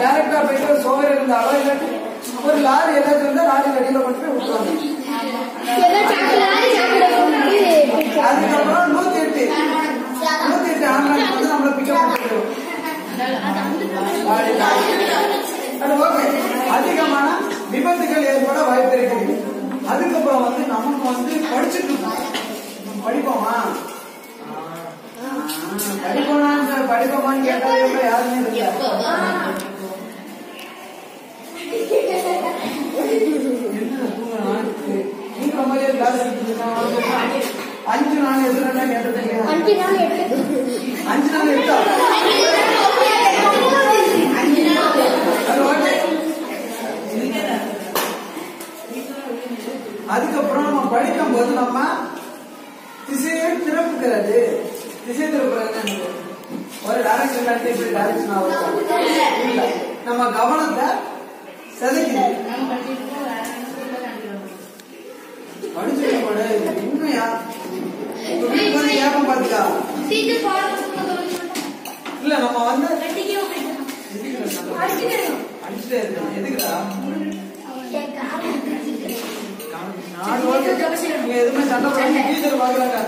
டைரக்டா போயிட்டு ஒரு சோறு இருந்தாலோ இல்லாட்டி ஒரு லாரி ஏதாச்சும் இருந்தா லாரி வெளியில கொண்டு போய் விட்டுருவாங்க அதுக்கப்புறம் நூத்தி எட்டு. நூத்தி எட்டு ஆம்புலன்ஸ் வந்து நம்மள பிக்கப் பண்ணிட்டு அது ஓகே. அதிகமான விபத்துகள் ஏற்பட வாய்ப்பு இருக்குது. அதுக்கப்புறம் வந்து நமக்கு வந்து படிச்சுட்டு இருக்கோம். படிப்போமா? படிப்போமான்னு படிப்போமான்னு கேட்டாலே யாருமே இருக்கு கிளாஸ் அஞ்சு நாள் எத்தனை கேட்டது அஞ்சு நாள்? எட்டா அது ஓகே அதுக்கப்புறம் நம்ம படிக்கும் போது நம்ம திசையை திருப்புகிறது திசை திருப்புறது ஒரு டைரக்ஷன் காட்டி இப்படி டைரக்ஷன் ஆகும் நம்ம கவனத்தை செதுக்குது படிச்சுட்டு போடு உண்மையா? உங்க வீட்டுக்கு வந்து கேட்போம் பாத்துக்கா இல்ல நம்ம வந்து அடிச்சுட்டே இருக்கோம் எதுக்குடா நாலு வருஷம் எதுவுமே சண்டை போடாம டீச்சர் பாக்குறாங்க